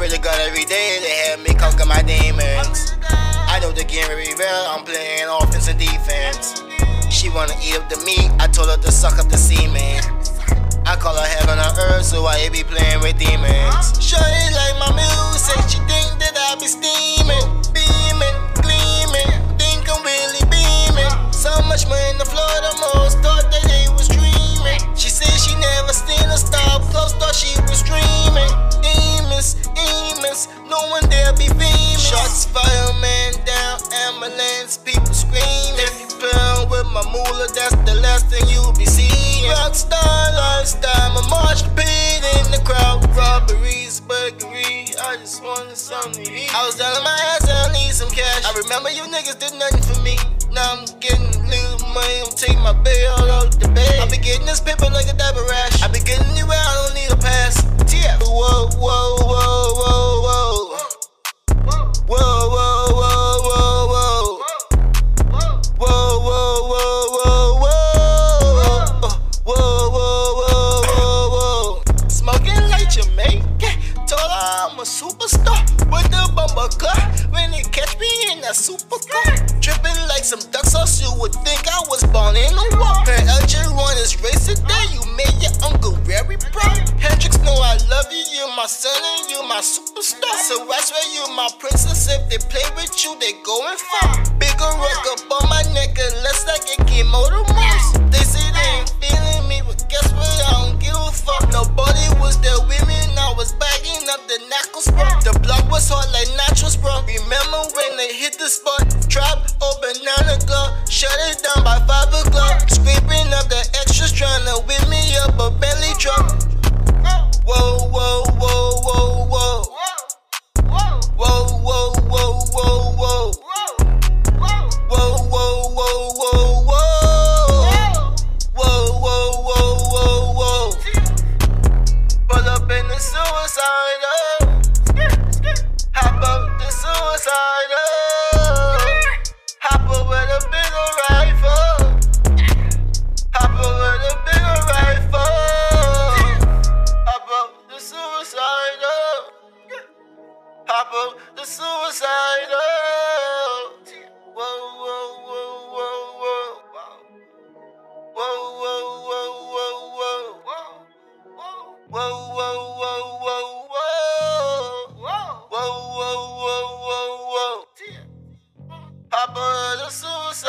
pray to God every day to help me conquer my demons. I know the game very well, I'm playing offense and defense. She wanna eat up the meat, I told her to suck up the semen. I call her heaven on earth, so I be playing with demons. Shorty like my music, she think that I be steaming, beaming, gleaming. Think I'm really beaming. So much money in the floor, the most moolah, that's the last thing you'll be seeing. Rockstar lifestyle, my march beat in the crowd. Robberies, burglary, I just wanted something to eat. I was down on my ass, I need some cash. I remember you niggas did nothing for me. Now I'm getting little money, I'm taking my bail out the bed. I be getting this paper like a diaper rash. I'm a superstar with the bumper car. When they catch me in that supercar, dripping like some duck sauce, you would think I was born in a war. Her LJ one is racing there. You made your uncle very proud. Hendrix know I love you. You're my son and you're my superstar. So I swear you're my princess. If they play with you, they going far. Bigger like nachos, bro. Remember when they hit the spot? Drop or banana glove, shut it down by five o'clock. Hop up with a bigger rifle. Hop up with a bigger rifle. Hop up the suicidal. Hop up the whoa, whoa, whoa. Whoa, whoa, whoa, whoa, whoa. Whoa, whoa, whoa, whoa, whoa. اب سوس